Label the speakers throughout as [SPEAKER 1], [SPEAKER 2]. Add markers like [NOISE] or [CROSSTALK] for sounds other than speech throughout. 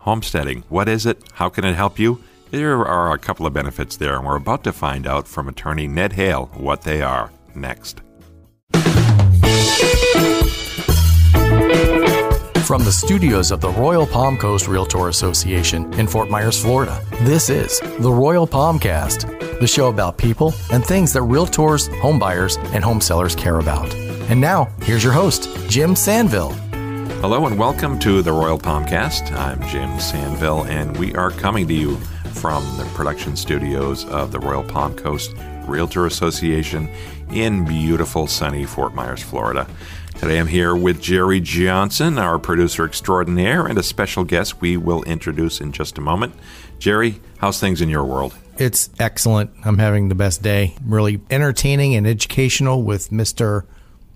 [SPEAKER 1] Homesteading. What is it? How can it help you? There are a couple of benefits there, and we're about to find out from attorney Ned Hale what they are next.
[SPEAKER 2] From the studios of the Royal Palm Coast Realtor Association in Fort Myers, Florida, this is the Royal Palmcast, the show about people and things that realtors, homebuyers, and home sellers care about. And now, here's your host, Jim Sanville.
[SPEAKER 1] Hello and welcome to the Royal Palmcast. I'm Jim Sanville, and we are coming to you from the production studios of the Royal Palm Coast Realtor Association in beautiful sunny Fort Myers, Florida. Today I'm here with Jerry Johnson, our producer extraordinaire, and a special guest we will introduce in just a moment. Jerry, how's things in your world?
[SPEAKER 3] It's excellent. I'm having the best day. Really entertaining and educational with Mr.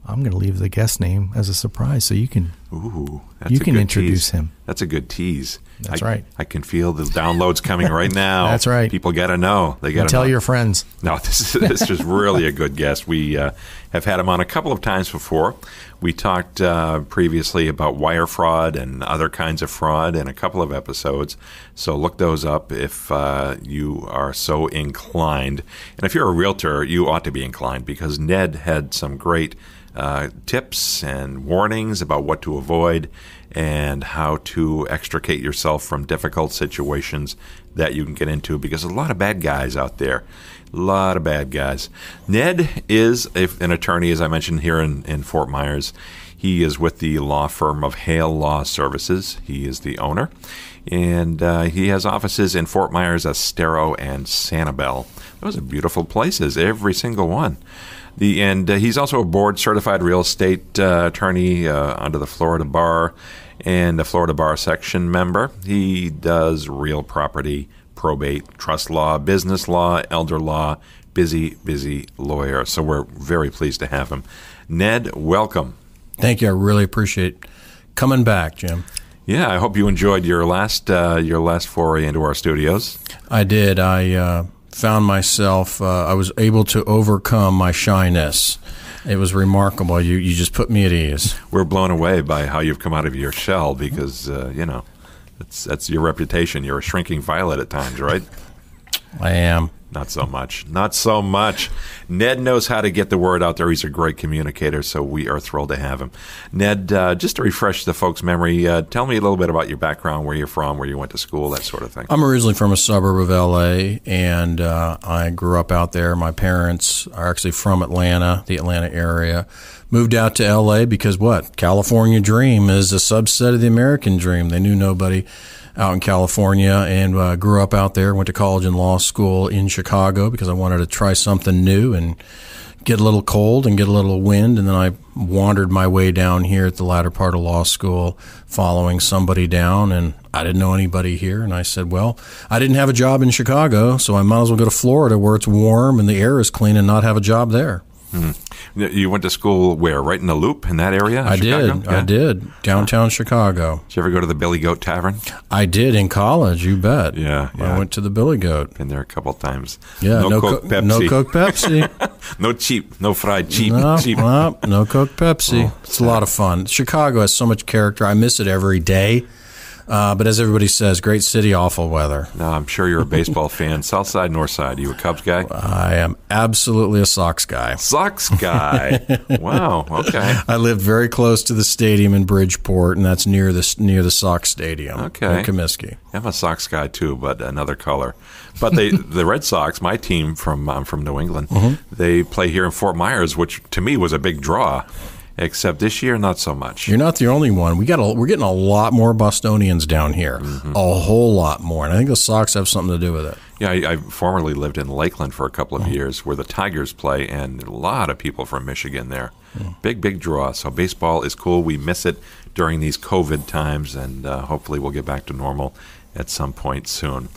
[SPEAKER 3] I'm going to leave the guest name as a surprise so you can
[SPEAKER 1] Ooh, that's
[SPEAKER 3] you can introduce
[SPEAKER 1] tease.
[SPEAKER 3] him.
[SPEAKER 1] That's a good tease.
[SPEAKER 3] That's
[SPEAKER 1] I-
[SPEAKER 3] right.
[SPEAKER 1] I can feel the downloads coming right [LAUGHS] now.
[SPEAKER 3] That's right.
[SPEAKER 1] People got to know. They got to
[SPEAKER 3] Tell
[SPEAKER 1] know.
[SPEAKER 3] your friends.
[SPEAKER 1] No, [LAUGHS] this is, this is really a good guest. We uh, have had him on a couple of times before. We talked uh, previously about wire fraud and other kinds of fraud in a couple of episodes. So look those up if uh, you are so inclined. And if you're a realtor, you ought to be inclined because Ned had some great uh, tips and warnings about what to avoid and how to extricate yourself from difficult situations that you can get into because a lot of bad guys out there. A lot of bad guys. Ned is an attorney, as I mentioned here in, in Fort Myers. He is with the law firm of Hale Law Services. He is the owner. And uh, he has offices in Fort Myers, Estero, and Sanibel. Those are beautiful places, every single one. The and uh, he's also a board certified real estate uh, attorney uh, under the Florida Bar and the Florida Bar section member. He does real property, probate, trust law, business law, elder law. Busy, busy lawyer. So we're very pleased to have him. Ned, welcome.
[SPEAKER 4] Thank you. I really appreciate coming back, Jim.
[SPEAKER 1] Yeah, I hope you enjoyed your last uh, your last foray into our studios.
[SPEAKER 4] I did. I uh, found myself. Uh, I was able to overcome my shyness. It was remarkable. You you just put me at ease.
[SPEAKER 1] We're blown away by how you've come out of your shell because uh, you know that's that's your reputation. You're a shrinking violet at times, right?
[SPEAKER 4] I am.
[SPEAKER 1] Not so much. Not so much. Ned knows how to get the word out there. He's a great communicator, so we are thrilled to have him. Ned, uh, just to refresh the folks' memory, uh, tell me a little bit about your background, where you're from, where you went to school, that sort of thing.
[SPEAKER 4] I'm originally from a suburb of LA, and uh, I grew up out there. My parents are actually from Atlanta, the Atlanta area. Moved out to LA because what? California dream is a subset of the American dream. They knew nobody out in California and uh, grew up out there. Went to college and law school in Chicago because I wanted to try something new and get a little cold and get a little wind. And then I wandered my way down here at the latter part of law school, following somebody down. And I didn't know anybody here. And I said, well, I didn't have a job in Chicago, so I might as well go to Florida where it's warm and the air is clean and not have a job there. Hmm.
[SPEAKER 1] You went to school where? Right in the Loop in that area?
[SPEAKER 4] I
[SPEAKER 1] Chicago?
[SPEAKER 4] did.
[SPEAKER 1] Yeah.
[SPEAKER 4] I did. Downtown Chicago.
[SPEAKER 1] Did you ever go to the Billy Goat Tavern?
[SPEAKER 4] I did in college, you bet.
[SPEAKER 1] Yeah, yeah.
[SPEAKER 4] I went to the Billy Goat.
[SPEAKER 1] Been there a couple times.
[SPEAKER 4] Yeah,
[SPEAKER 1] no,
[SPEAKER 4] no,
[SPEAKER 1] Coke,
[SPEAKER 4] Co-
[SPEAKER 1] Pepsi.
[SPEAKER 4] no Coke Pepsi. [LAUGHS]
[SPEAKER 1] no cheap, no fried cheap,
[SPEAKER 4] no, [LAUGHS]
[SPEAKER 1] cheap.
[SPEAKER 4] no, no Coke Pepsi.
[SPEAKER 1] Oh,
[SPEAKER 4] it's a lot of fun. Chicago has so much character. I miss it every day. Uh, but as everybody says, great city, awful weather.
[SPEAKER 1] No, I'm sure you're a baseball [LAUGHS] fan. South side, north side. You a Cubs guy?
[SPEAKER 4] I am absolutely a Sox guy.
[SPEAKER 1] Sox guy. [LAUGHS] wow. Okay.
[SPEAKER 4] I live very close to the stadium in Bridgeport, and that's near the near the Sox Stadium.
[SPEAKER 1] Okay.
[SPEAKER 4] in Comiskey.
[SPEAKER 1] I'm a Sox guy too, but another color. But they, [LAUGHS] the Red Sox, my team from I'm from New England,
[SPEAKER 4] Mm-hmm.
[SPEAKER 1] they play here in Fort Myers, which to me was a big draw. Except this year, not so much.
[SPEAKER 4] You're not the only one. We got a, we're getting a lot more Bostonians down here,
[SPEAKER 1] Mm-hmm.
[SPEAKER 4] a whole lot more, and I think the Sox have something to do with it.
[SPEAKER 1] Yeah, I, I formerly lived in Lakeland for a couple of years, where the Tigers play, and a lot of people from Michigan there.
[SPEAKER 4] Mm.
[SPEAKER 1] Big, big draw. So baseball is cool. We miss it during these COVID times, and uh, hopefully we'll get back to normal at some point soon.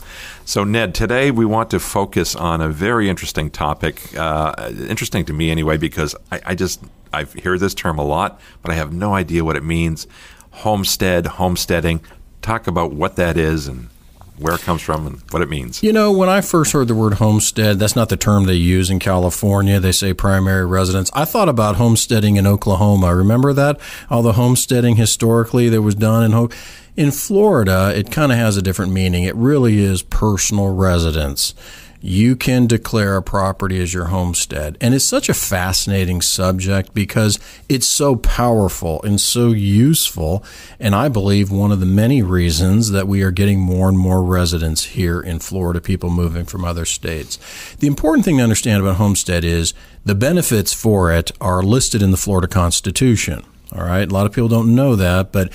[SPEAKER 1] So, Ned, today we want to focus on a very interesting topic. Uh, interesting to me, anyway, because I, I just I hear this term a lot, but I have no idea what it means. Homestead, homesteading. Talk about what that is and where it comes from and what it means.
[SPEAKER 4] You know, when I first heard the word homestead, that's not the term they use in California. They say primary residence. I thought about homesteading in Oklahoma. Remember that? All the homesteading historically that was done in in Florida, it kind of has a different meaning. It really is personal residence you can declare a property as your homestead. And it's such a fascinating subject because it's so powerful and so useful. And I believe one of the many reasons that we are getting more and more residents here in Florida, people moving from other states. The important thing to understand about homestead is the benefits for it are listed in the Florida Constitution. All right. A lot of people don't know that, but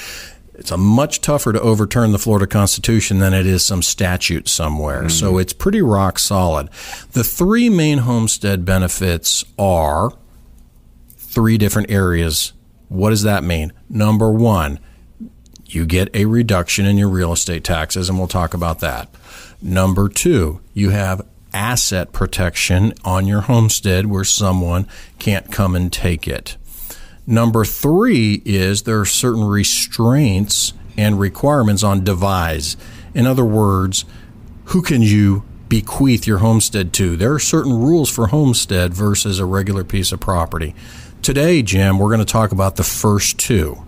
[SPEAKER 4] it's a much tougher to overturn the Florida Constitution than it is some statute somewhere. Mm-hmm. So it's pretty rock solid. The three main homestead benefits are three different areas. What does that mean? Number one, you get a reduction in your real estate taxes, and we'll talk about that. Number two, you have asset protection on your homestead where someone can't come and take it. Number three is there are certain restraints and requirements on devise. In other words, who can you bequeath your homestead to? There are certain rules for homestead versus a regular piece of property. Today, Jim, we're going to talk about the first two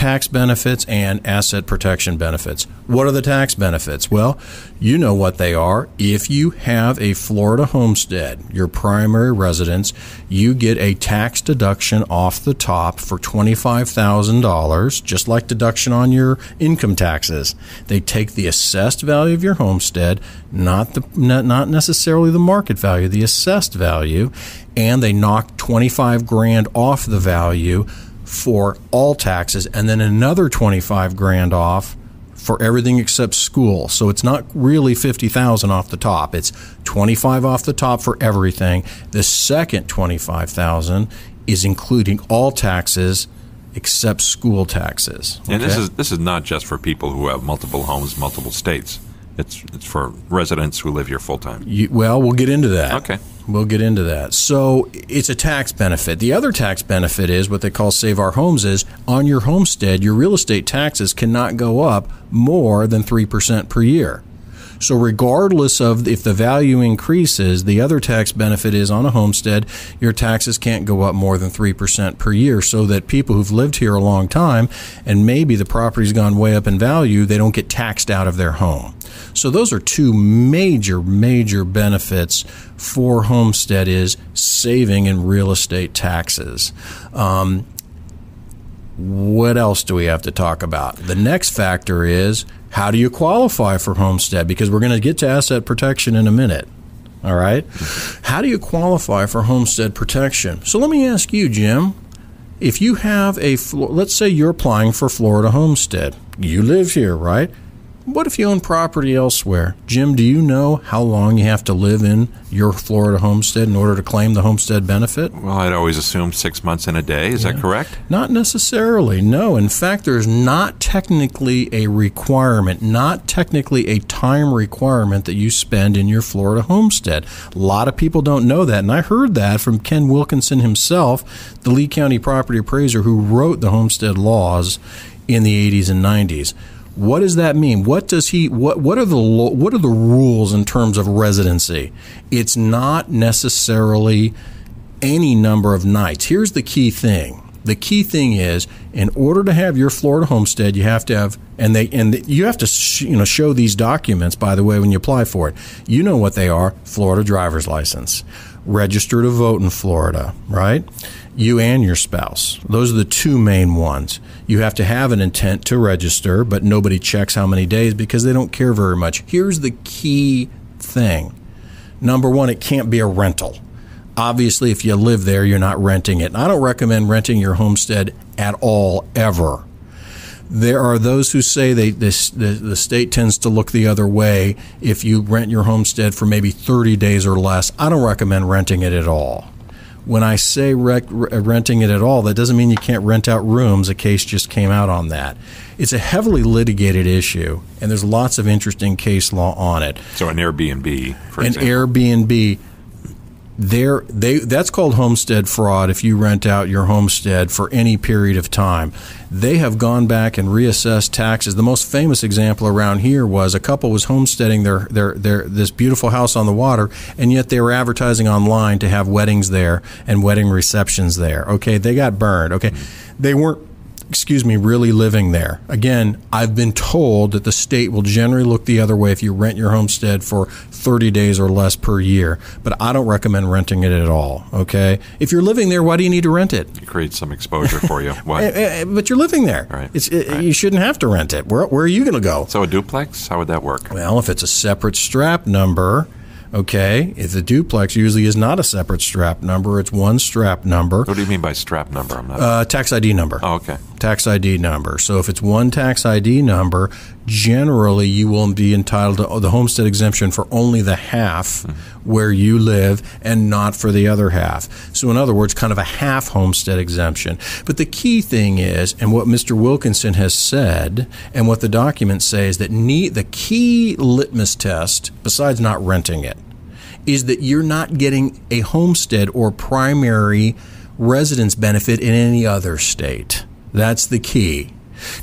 [SPEAKER 4] tax benefits and asset protection benefits. What are the tax benefits? Well, you know what they are. If you have a Florida homestead, your primary residence, you get a tax deduction off the top for $25,000, just like deduction on your income taxes. They take the assessed value of your homestead, not the not necessarily the market value, the assessed value, and they knock 25 grand off the value for all taxes and then another 25 grand off for everything except school. So it's not really 50,000 off the top. It's 25 off the top for everything. The second 25,000 is including all taxes except school taxes.
[SPEAKER 1] Okay? And this is this is not just for people who have multiple homes, multiple states. It's it's for residents who live here full time.
[SPEAKER 4] Well, we'll get into that.
[SPEAKER 1] Okay.
[SPEAKER 4] We'll get into that. So it's a tax benefit. The other tax benefit is what they call Save Our Homes is on your homestead, your real estate taxes cannot go up more than 3% per year. So, regardless of if the value increases, the other tax benefit is on a homestead, your taxes can't go up more than 3% per year. So that people who've lived here a long time and maybe the property's gone way up in value, they don't get taxed out of their home. So, those are two major, major benefits for homestead is saving in real estate taxes. Um, what else do we have to talk about? The next factor is how do you qualify for homestead? Because we're going to get to asset protection in a minute. All right. How do you qualify for homestead protection? So let me ask you, Jim. If you have a, let's say you're applying for Florida homestead, you live here, right? What if you own property elsewhere? Jim, do you know how long you have to live in your Florida homestead in order to claim the homestead benefit?
[SPEAKER 1] Well, I'd always assume six months in a day. Is yeah. that correct?
[SPEAKER 4] Not necessarily. No. In fact, there's not technically a requirement, not technically a time requirement that you spend in your Florida homestead. A lot of people don't know that. And I heard that from Ken Wilkinson himself, the Lee County property appraiser who wrote the homestead laws in the 80s and 90s. What does that mean? What does he? What what are the what are the rules in terms of residency? It's not necessarily any number of nights. Here's the key thing. The key thing is, in order to have your Florida homestead, you have to have, and they and you have to, you know, show these documents. By the way, when you apply for it, you know what they are: Florida driver's license, register to vote in Florida, right? You and your spouse. Those are the two main ones. You have to have an intent to register, but nobody checks how many days because they don't care very much. Here's the key thing number one, it can't be a rental. Obviously, if you live there, you're not renting it. And I don't recommend renting your homestead at all, ever. There are those who say they, this, the, the state tends to look the other way if you rent your homestead for maybe 30 days or less. I don't recommend renting it at all when I say rec- uh, renting it at all, that doesn't mean you can't rent out rooms. A case just came out on that. It's a heavily litigated issue, and there's lots of interesting case law on it.
[SPEAKER 1] So, an Airbnb, for
[SPEAKER 4] an
[SPEAKER 1] example.
[SPEAKER 4] Airbnb. There they that's called homestead fraud if you rent out your homestead for any period of time. They have gone back and reassessed taxes. The most famous example around here was a couple was homesteading their their their this beautiful house on the water and yet they were advertising online to have weddings there and wedding receptions there. Okay they got burned. Okay they weren't excuse me, really living there. Again, I've been told that the state will generally look the other way if you rent your homestead for 30 days or less per year, but I don't recommend renting it at all, okay? If you're living there, why do you need to rent it?
[SPEAKER 1] It creates some exposure for you. Why? [LAUGHS]
[SPEAKER 4] Eh, eh, But you're living there.
[SPEAKER 1] Right.
[SPEAKER 4] It's, it,
[SPEAKER 1] Right.
[SPEAKER 4] You shouldn't have to rent it. Where, where are you going to go?
[SPEAKER 1] So a duplex, how would that work?
[SPEAKER 4] Well, if it's a separate strap number, okay, if the duplex usually is not a separate strap number, it's one strap number,
[SPEAKER 1] What do you mean by strap number? I'm not.
[SPEAKER 4] uh, tax ID number.
[SPEAKER 1] oh, okay.
[SPEAKER 4] Tax ID number. So if it's one tax ID number, generally you will be entitled to the homestead exemption for only the half where you live and not for the other half. So in other words, kind of a half homestead exemption. But the key thing is, and what Mr. Wilkinson has said, and what the documents say is that the key litmus test, besides not renting it, is that you're not getting a homestead or primary residence benefit in any other state. That's the key.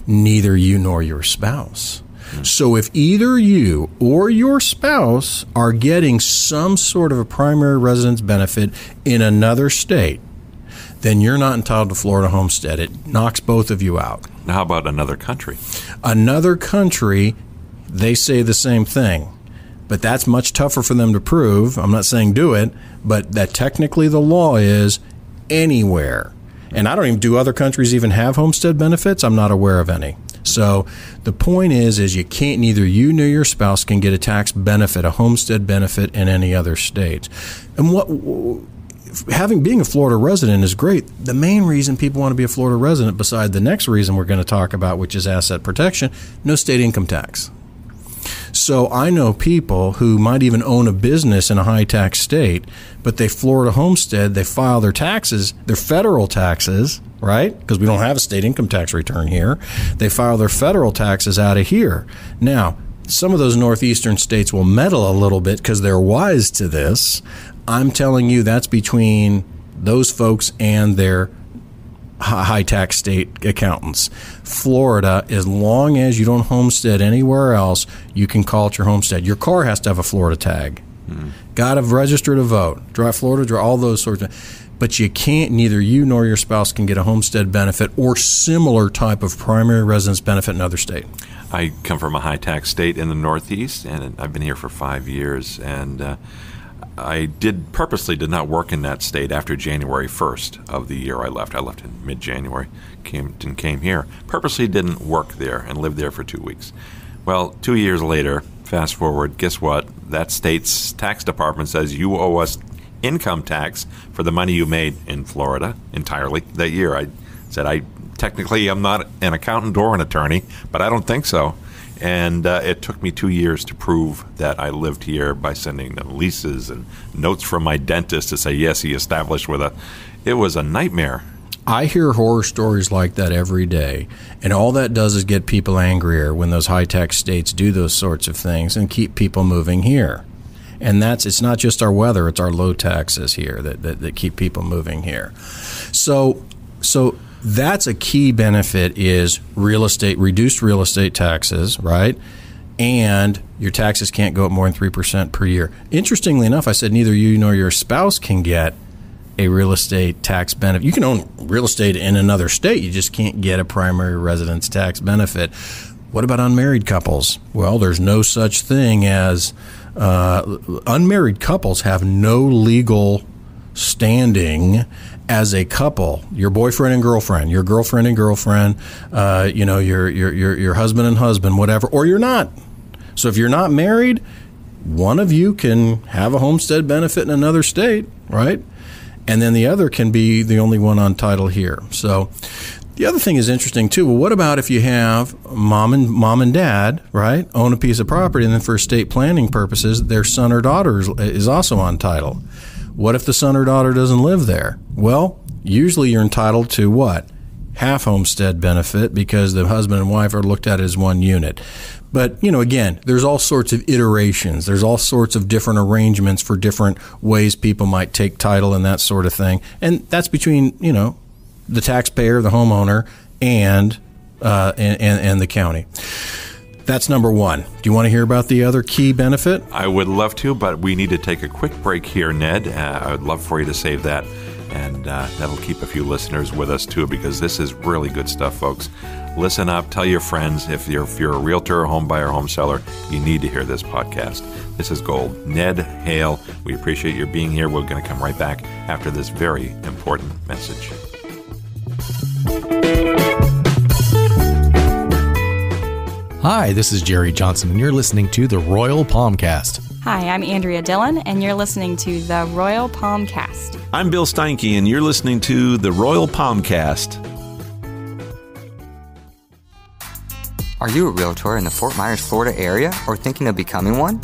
[SPEAKER 4] Neither you nor your spouse. So if either you or your spouse are getting some sort of a primary residence benefit in another state, then you're not entitled to Florida homestead. It knocks both of you out.
[SPEAKER 1] Now, how about another country?
[SPEAKER 4] Another country, they say the same thing. But that's much tougher for them to prove. I'm not saying do it, but that technically the law is anywhere. And I don't even do other countries even have homestead benefits? I'm not aware of any. So the point is is you can't neither you nor your spouse can get a tax benefit, a homestead benefit in any other state. And what having being a Florida resident is great. The main reason people want to be a Florida resident, beside the next reason we're going to talk about, which is asset protection, no state income tax. So I know people who might even own a business in a high tax state, but they Florida homestead, they file their taxes, their federal taxes, right? Because we don't have a state income tax return here. They file their federal taxes out of here. Now, some of those northeastern states will meddle a little bit because they're wise to this. I'm telling you, that's between those folks and their high tax state accountants. Florida, as long as you don't homestead anywhere else, you can call it your homestead. Your car has to have a Florida tag. Got to register to vote. Drive Florida, drive all those sorts of. But you can't. Neither you nor your spouse can get a homestead benefit or similar type of primary residence benefit in another state.
[SPEAKER 1] I come from a high tax state in the Northeast, and I've been here for five years. And uh, I did purposely did not work in that state after January 1st of the year I left. I left in mid January, came and came here. Purposely didn't work there and lived there for two weeks. Well, two years later, fast forward, guess what? That state's tax department says you owe us income tax for the money you made in Florida entirely that year. I said I technically I'm not an accountant or an attorney, but I don't think so. And uh, it took me two years to prove that I lived here by sending them leases and notes from my dentist to say yes, he established with a. It was a nightmare.
[SPEAKER 4] I hear horror stories like that every day, and all that does is get people angrier when those high tax states do those sorts of things and keep people moving here. And that's it's not just our weather; it's our low taxes here that, that, that keep people moving here. So, so that's a key benefit is real estate reduced real estate taxes, right? And your taxes can't go up more than three percent per year. Interestingly enough, I said neither you nor your spouse can get a real estate tax benefit. You can own real estate in another state, you just can't get a primary residence tax benefit. What about unmarried couples? Well, there's no such thing as uh, unmarried couples have no legal standing as a couple. Your boyfriend and girlfriend, your girlfriend and girlfriend, uh, you know, your, your your your husband and husband, whatever, or you're not. So if you're not married, one of you can have a homestead benefit in another state, right? And then the other can be the only one on title here. So the other thing is interesting too. Well, what about if you have mom and mom and dad, right, own a piece of property, and then for estate planning purposes, their son or daughter is, is also on title? What if the son or daughter doesn't live there? Well, usually you're entitled to what? half homestead benefit because the husband and wife are looked at as one unit. But, you know, again, there's all sorts of iterations. There's all sorts of different arrangements for different ways people might take title and that sort of thing. And that's between, you know, the taxpayer, the homeowner, and, uh, and, and, and the county. That's number one. Do you want to hear about the other key benefit?
[SPEAKER 1] I would love to, but we need to take a quick break here, Ned. Uh, I would love for you to save that, and uh, that'll keep a few listeners with us too, because this is really good stuff, folks. Listen up, tell your friends. If you're if you're a realtor, home buyer, home seller, you need to hear this podcast. This is gold. Ned Hale, we appreciate your being here. We're going to come right back after this very important message.
[SPEAKER 3] Hi, this is Jerry Johnson, and you're listening to the Royal Palmcast.
[SPEAKER 5] Hi, I'm Andrea Dillon, and you're listening to the Royal Palmcast.
[SPEAKER 6] I'm Bill Steinke, and you're listening to the Royal Palmcast.
[SPEAKER 7] Are you a realtor in the Fort Myers, Florida area or thinking of becoming one?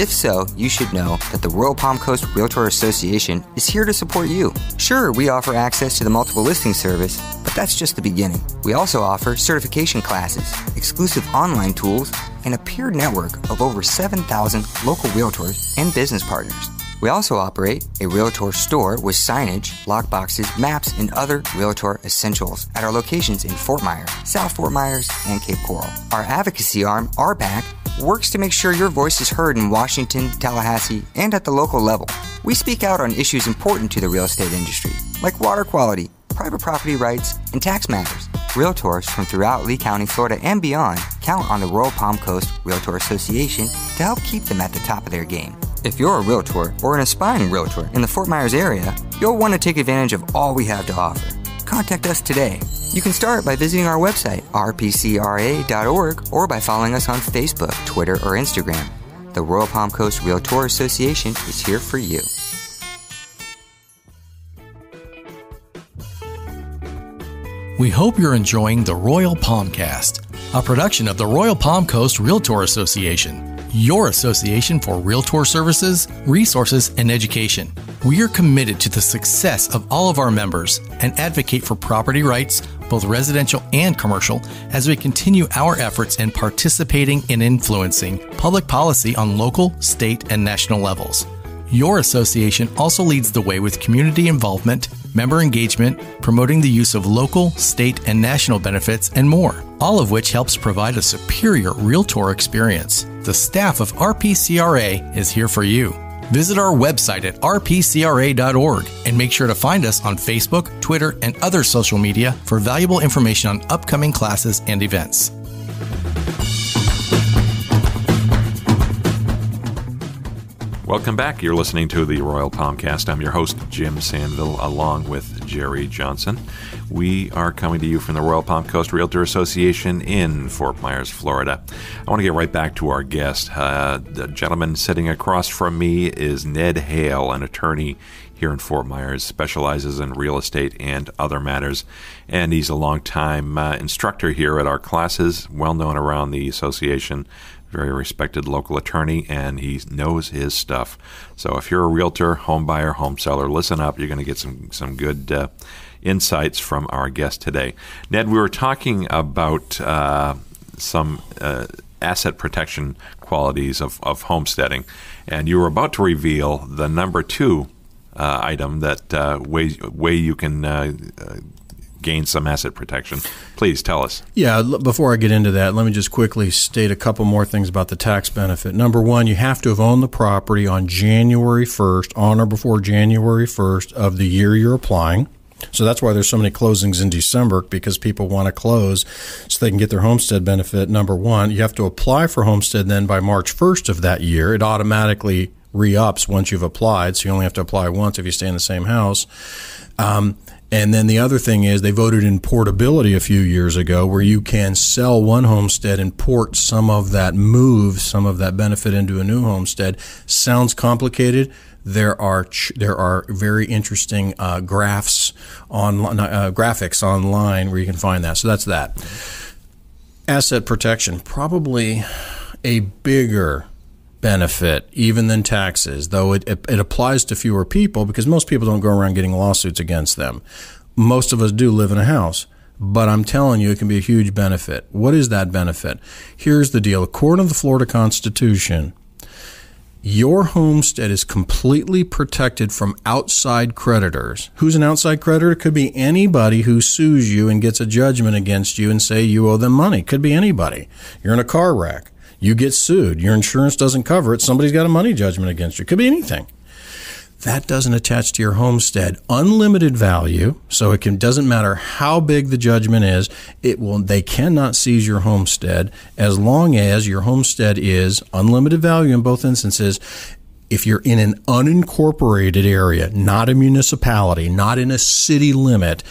[SPEAKER 7] If so, you should know that the Royal Palm Coast Realtor Association is here to support you. Sure, we offer access to the multiple listing service, but that's just the beginning. We also offer certification classes, exclusive online tools, and a peer network of over 7,000 local realtors and business partners. We also operate a realtor store with signage, lockboxes, maps, and other realtor essentials at our locations in Fort Myers, South Fort Myers, and Cape Coral. Our advocacy arm, RPAC, works to make sure your voice is heard in Washington, Tallahassee, and at the local level. We speak out on issues important to the real estate industry, like water quality, private property rights, and tax matters. Realtors from throughout Lee County, Florida, and beyond count on the Royal Palm Coast Realtor Association to help keep them at the top of their game. If you're a realtor or an aspiring realtor in the Fort Myers area, you'll want to take advantage of all we have to offer. Contact us today. You can start by visiting our website, rpcra.org, or by following us on Facebook, Twitter, or Instagram. The Royal Palm Coast Realtor Association is here for you.
[SPEAKER 2] We hope you're enjoying the Royal Palmcast, a production of the Royal Palm Coast Realtor Association, your association for realtor services, resources, and education. We are committed to the success of all of our members and advocate for property rights, both residential and commercial, as we continue our efforts in participating and influencing public policy on local, state, and national levels. Your association also leads the way with community involvement, member engagement, promoting the use of local, state, and national benefits, and more, all of which helps provide a superior realtor experience. The staff of RPCRA is here for you. Visit our website at rpcra.org and make sure to find us on Facebook, Twitter, and other social media for valuable information on upcoming classes and events.
[SPEAKER 1] Welcome back. You're listening to the Royal Palmcast. I'm your host, Jim Sanville, along with Jerry Johnson. We are coming to you from the Royal Palm Coast Realtor Association in Fort Myers, Florida. I want to get right back to our guest. Uh, the gentleman sitting across from me is Ned Hale, an attorney here in Fort Myers, specializes in real estate and other matters. And he's a longtime uh, instructor here at our classes, well known around the association very respected local attorney, and he knows his stuff. So if you're a realtor, home buyer, home seller, listen up. You're going to get some some good uh, insights from our guest today. Ned, we were talking about uh, some uh, asset protection qualities of, of homesteading, and you were about to reveal the number two uh, item that uh, way way you can uh, gain some asset protection. Please tell us.
[SPEAKER 4] Yeah, before I get into that, let me just quickly state a couple more things about the tax benefit. Number one, you have to have owned the property on January 1st, on or before January 1st of the year you're applying. So that's why there's so many closings in December because people want to close so they can get their homestead benefit. Number one, you have to apply for homestead then by March 1st of that year. It automatically re ups once you've applied, so you only have to apply once if you stay in the same house. Um, and then the other thing is they voted in portability a few years ago where you can sell one homestead and port some of that move, some of that benefit into a new homestead. Sounds complicated. There are ch- there are very interesting uh, graphs on uh, graphics online where you can find that. So that's that. Asset protection, probably a bigger benefit even than taxes, though it, it, it, applies to fewer people because most people don't go around getting lawsuits against them. Most of us do live in a house, but I'm telling you, it can be a huge benefit. What is that benefit? Here's the deal. According to the Florida Constitution, your homestead is completely protected from outside creditors. Who's an outside creditor? It could be anybody who sues you and gets a judgment against you and say you owe them money. Could be anybody. You're in a car wreck. You get sued. Your insurance doesn't cover it. Somebody's got a money judgment against you. Could be anything that doesn't attach to your homestead. Unlimited value, so it can doesn't matter how big the judgment is, it will they cannot seize your homestead as long as your homestead is unlimited value in both instances. If you're in an unincorporated area, not a municipality, not in a city limit,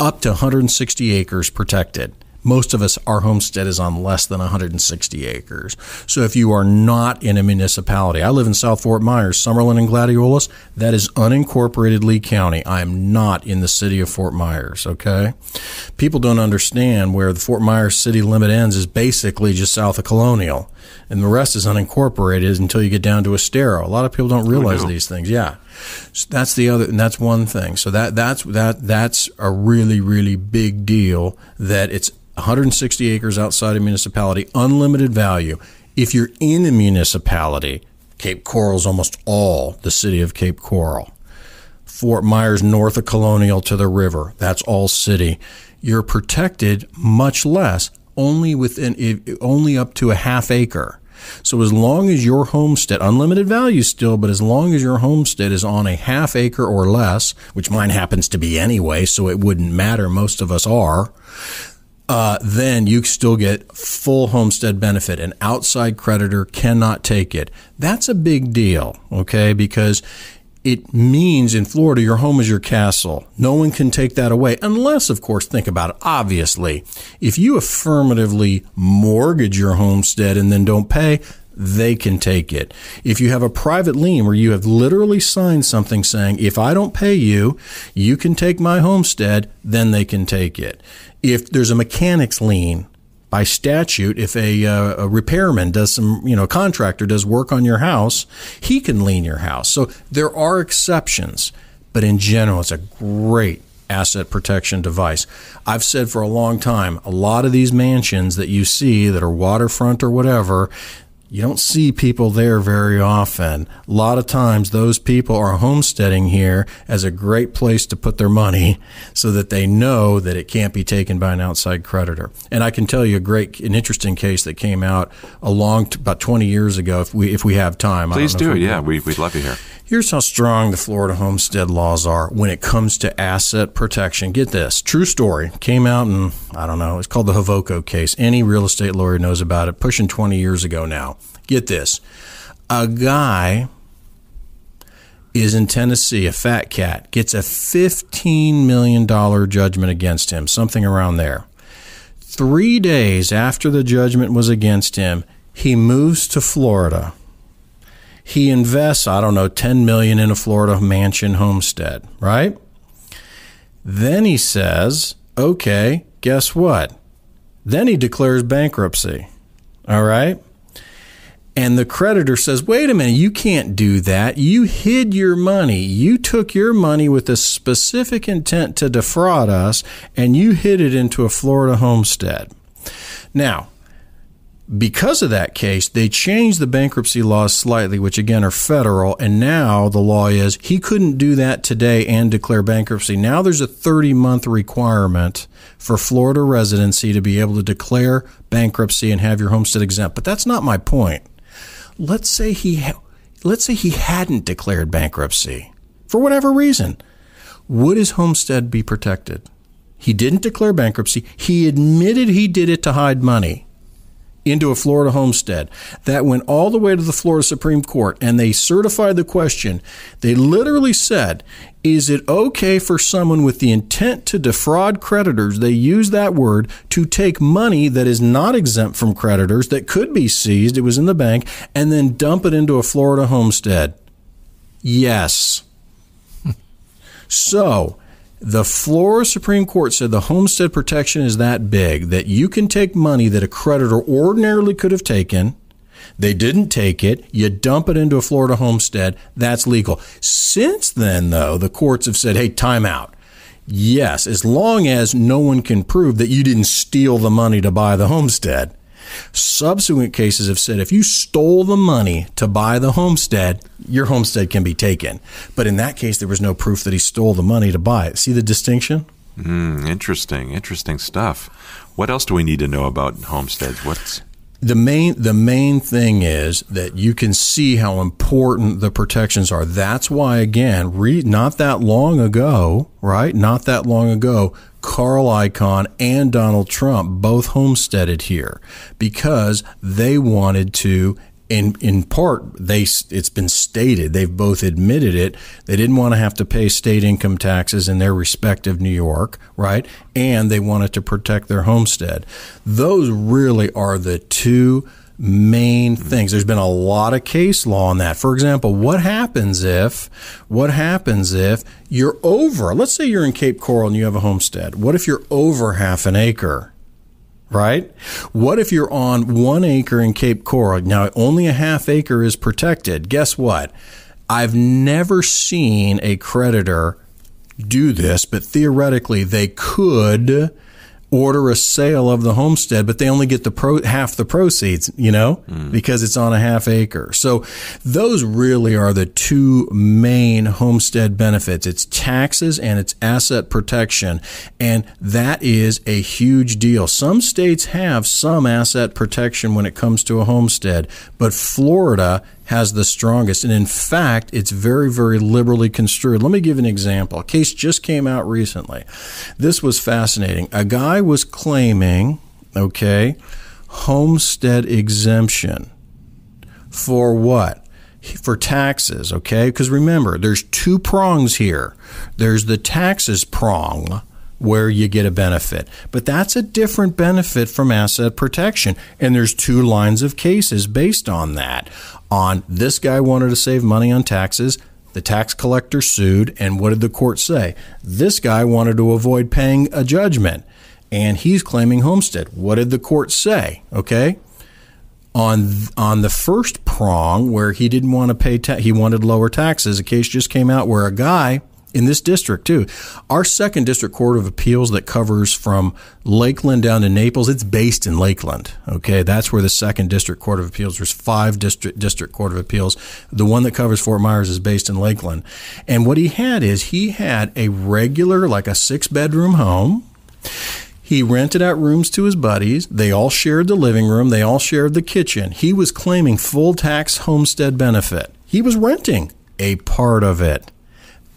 [SPEAKER 4] up to 160 acres protected most of us, our homestead is on less than 160 acres. So if you are not in a municipality, I live in South Fort Myers, Summerlin and Gladiolus, that is unincorporated Lee County. I am not in the city of Fort Myers, okay? People don't understand where the Fort Myers city limit ends is basically just south of Colonial, and the rest is unincorporated until you get down to Estero. A lot of people don't oh, realize these things. Yeah. So that's the other, and that's one thing. So that that's that that's a really really big deal. That it's 160 acres outside a municipality, unlimited value. If you're in a municipality, Cape Coral is almost all the city of Cape Coral. Fort Myers north of Colonial to the river, that's all city. You're protected much less, only within only up to a half acre. So as long as your homestead, unlimited value still, but as long as your homestead is on a half acre or less, which mine happens to be anyway, so it wouldn't matter, most of us are, uh, then you still get full homestead benefit. An outside creditor cannot take it. That's a big deal, okay? Because it means in Florida, your home is your castle. No one can take that away, unless, of course, think about it. Obviously, if you affirmatively mortgage your homestead and then don't pay, they can take it. If you have a private lien where you have literally signed something saying, if I don't pay you, you can take my homestead, then they can take it if there's a mechanic's lien by statute, if a, uh, a repairman does some, you know, contractor does work on your house, he can lien your house. So there are exceptions, but in general, it's a great asset protection device. I've said for a long time, a lot of these mansions that you see that are waterfront or whatever, you don't see people there very often. A lot of times, those people are homesteading here as a great place to put their money so that they know that it can't be taken by an outside creditor. And I can tell you a great, an interesting case that came out a long, about 20 years ago, if we, if we have time.
[SPEAKER 1] Please do. It, yeah, we, we'd love to hear.
[SPEAKER 4] Here's how strong the Florida homestead laws are when it comes to asset protection. Get this true story came out in, I don't know, it's called the Havoco case. Any real estate lawyer knows about it, pushing 20 years ago now. Get this a guy is in Tennessee, a fat cat, gets a $15 million judgment against him, something around there. Three days after the judgment was against him, he moves to Florida he invests, I don't know, 10 million in a Florida mansion homestead, right? Then he says, okay, guess what? Then he declares bankruptcy. All right? And the creditor says, wait a minute, you can't do that. You hid your money. You took your money with a specific intent to defraud us, and you hid it into a Florida homestead. Now, because of that case, they changed the bankruptcy laws slightly, which again are federal. And now the law is he couldn't do that today and declare bankruptcy. Now there's a 30 month requirement for Florida residency to be able to declare bankruptcy and have your homestead exempt. But that's not my point. Let's say he, let's say he hadn't declared bankruptcy for whatever reason. Would his homestead be protected? He didn't declare bankruptcy. He admitted he did it to hide money into a Florida homestead. That went all the way to the Florida Supreme Court and they certified the question. They literally said, is it okay for someone with the intent to defraud creditors, they use that word, to take money that is not exempt from creditors, that could be seized, it was in the bank, and then dump it into a Florida homestead? Yes. [LAUGHS] so, the Florida Supreme Court said the homestead protection is that big that you can take money that a creditor ordinarily could have taken. They didn't take it. You dump it into a Florida homestead. That's legal. Since then, though, the courts have said, hey, time out. Yes, as long as no one can prove that you didn't steal the money to buy the homestead. Subsequent cases have said if you stole the money to buy the homestead, your homestead can be taken. But in that case, there was no proof that he stole the money to buy it. See the distinction?
[SPEAKER 1] Mm, interesting, interesting stuff. What else do we need to know about homesteads? What's
[SPEAKER 4] the main the main thing is that you can see how important the protections are. That's why again, re, not that long ago, right? Not that long ago, Carl Icahn and Donald Trump both homesteaded here because they wanted to in in part they it's been stated they've both admitted it they didn't want to have to pay state income taxes in their respective New York right? And they wanted to protect their homestead. Those really are the two main things there's been a lot of case law on that for example what happens if what happens if you're over let's say you're in Cape Coral and you have a homestead what if you're over half an acre right? What if you're on one acre in Cape Coral? Now, only a half acre is protected. Guess what? I've never seen a creditor do this, but theoretically, they could order a sale of the homestead, but they only get the pro, half the proceeds, you know, mm. because it's on a half acre. So those really are the two main homestead benefits. It's taxes and it's asset protection. And that is a huge deal. Some states have some asset protection when it comes to a homestead, but Florida has the strongest. And in fact, it's very, very liberally construed. Let me give an example. A case just came out recently. This was fascinating. A guy was claiming, okay, homestead exemption for what? For taxes, okay? Because remember, there's two prongs here. There's the taxes prong, where you get a benefit. But that's a different benefit from asset protection. And there's two lines of cases based on that. On this guy wanted to save money on taxes. The tax collector sued, and what did the court say? This guy wanted to avoid paying a judgment, and he's claiming homestead. What did the court say? Okay, on on the first prong where he didn't want to pay, ta- he wanted lower taxes. A case just came out where a guy in this district too. Our second district court of appeals that covers from Lakeland down to Naples, it's based in Lakeland. Okay, that's where the second district court of appeals. There's five district district court of appeals. The one that covers Fort Myers is based in Lakeland. And what he had is he had a regular, like a six bedroom home. He rented out rooms to his buddies. They all shared the living room. They all shared the kitchen. He was claiming full tax homestead benefit. He was renting a part of it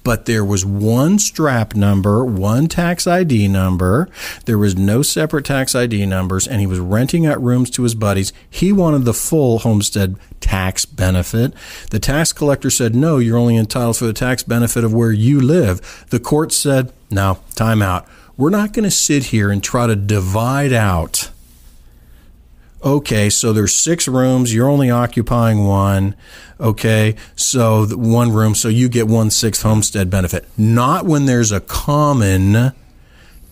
[SPEAKER 4] but there was one strap number, one tax ID number. There was no separate tax ID numbers, and he was renting out rooms to his buddies. He wanted the full homestead tax benefit. The tax collector said, No, you're only entitled for the tax benefit of where you live. The court said, No, time out. We're not going to sit here and try to divide out okay, so there's six rooms, you're only occupying one. Okay, so one room, so you get one sixth homestead benefit. Not when there's a common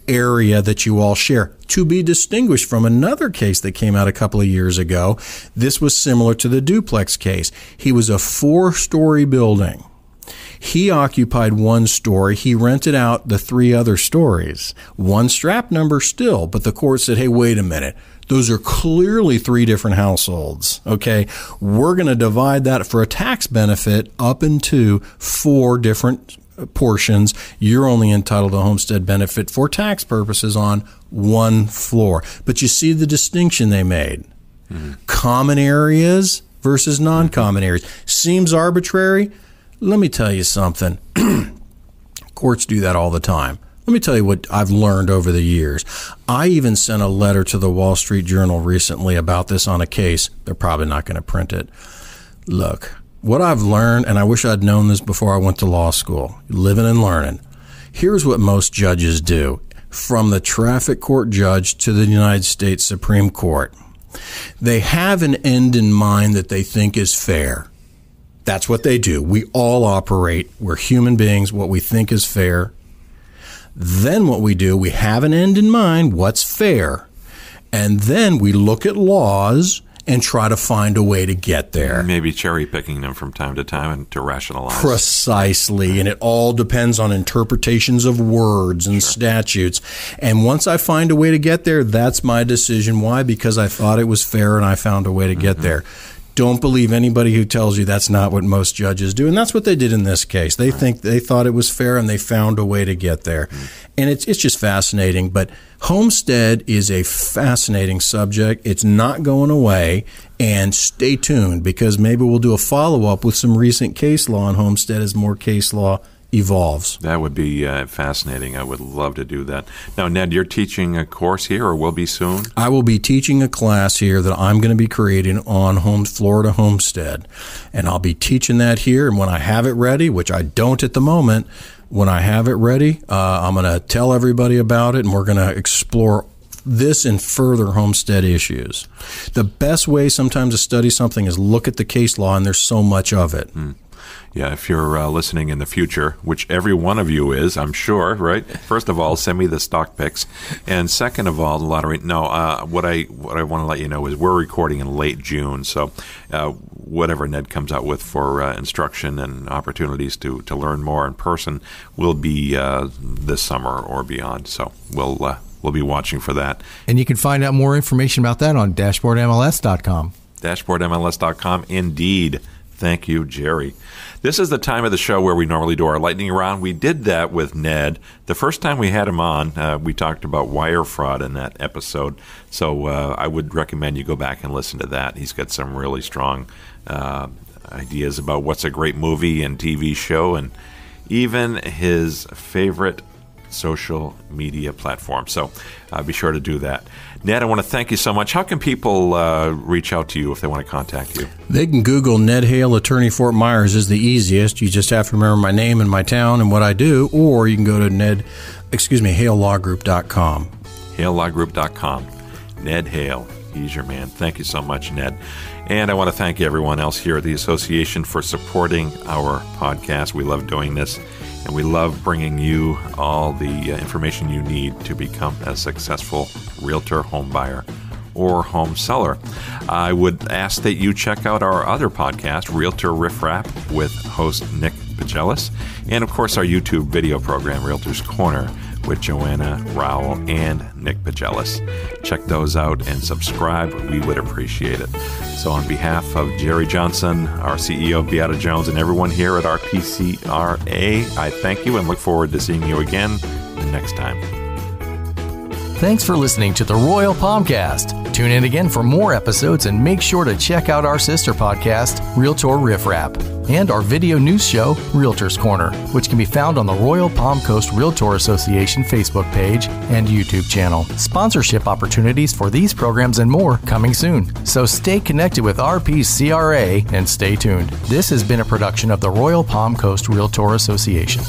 [SPEAKER 4] area that you all share. To be distinguished from another case that came out a couple of years ago, this was similar to the duplex case. He was a four story building. He occupied one story. He rented out the three other stories. One strap number still, but the court said, hey, wait a minute those are clearly three different households. Okay. We're going to divide that for a tax benefit up into four different portions. You're only entitled to homestead benefit for tax purposes on one floor. But you see the distinction they made. Mm-hmm. Common areas versus non common areas. Seems arbitrary. Let me tell you something. [CLEARS THROAT] Courts do that all the time. Let me tell you what I've learned over the years. I even sent a letter to the Wall Street Journal recently about this on a case. They're probably not going to print it. Look, what I've learned, and I wish I'd known this before I went to law school, living and learning. Here's what most judges do from the traffic court judge to the United States Supreme Court. They have an end in mind that they think is fair. That's what they do. We all operate. We're human beings. What we think is fair then what we do, we have an end in mind, what's fair. And then we look at laws and try to find a way to get there.
[SPEAKER 1] Maybe cherry picking them from time to time and to rationalize.
[SPEAKER 4] Precisely. And it all depends on interpretations of words and sure. statutes. And once I find a way to get there, that's my decision. Why? Because I thought it was fair and I found a way to mm-hmm. get there don't believe anybody who tells you that's not what most judges do. And that's what they did in this case. They think they thought it was fair and they found a way to get there. Hmm. And it's, it's just fascinating. But homestead is a fascinating subject. It's not going away. And stay tuned because maybe we'll do a follow up with some recent case law on homestead as more case law evolves.
[SPEAKER 1] That would be uh, fascinating. I would love to do that. Now, Ned, you're teaching a course here, or will be soon?
[SPEAKER 4] I will be teaching a class here that I'm going to be creating on home Florida homestead, and I'll be teaching that here. And when I have it ready, which I don't at the moment, when I have it ready, uh, I'm going to tell everybody about it, and we're going to explore this and further homestead issues. The best way sometimes to study something is look at the case law, and there's so much of it.
[SPEAKER 1] Mm yeah, if you're uh, listening in the future, which every one of you is, I'm sure, right? First of all, send me the stock picks, and second of all, the lottery. No, uh, what I what I want to let you know is we're recording in late June, so uh, whatever Ned comes out with for uh, instruction and opportunities to to learn more in person will be uh, this summer or beyond. So we'll uh, we'll be watching for that.
[SPEAKER 3] And you can find out more information about that on dashboardmls.com.
[SPEAKER 1] Dashboardmls.com, indeed. Thank you, Jerry. This is the time of the show where we normally do our lightning round. We did that with Ned. The first time we had him on, uh, we talked about wire fraud in that episode. So uh, I would recommend you go back and listen to that. He's got some really strong uh, ideas about what's a great movie and TV show, and even his favorite social media platform. So uh, be sure to do that. Ned, I want to thank you so much. How can people uh, reach out to you if they want to contact you?
[SPEAKER 4] They can Google Ned Hale, Attorney Fort Myers, is the easiest. You just have to remember my name and my town and what I do, or you can go to Ned, excuse me, HaleLawGroup.com.
[SPEAKER 1] HaleLawGroup.com. Ned Hale, he's your man. Thank you so much, Ned. And I want to thank everyone else here at the association for supporting our podcast. We love doing this and we love bringing you all the uh, information you need to become a successful realtor, home buyer, or home seller. I would ask that you check out our other podcast, Realtor Riff Rap, with host Nick Pagelis, and of course our YouTube video program, Realtor's Corner with Joanna Rowell and Nick Pagelis. Check those out and subscribe. We would appreciate it. So, on behalf of Jerry Johnson, our CEO, of Beata Jones, and everyone here at RPCRA, I thank you and look forward to seeing you again next time.
[SPEAKER 2] Thanks for listening to the Royal Palmcast. Tune in again for more episodes and make sure to check out our sister podcast, Realtor Riff Rap and our video news show, Realtors Corner, which can be found on the Royal Palm Coast Realtor Association Facebook page and YouTube channel. Sponsorship opportunities for these programs and more coming soon. So stay connected with RPCRA and stay tuned. This has been a production of the Royal Palm Coast Realtor Association.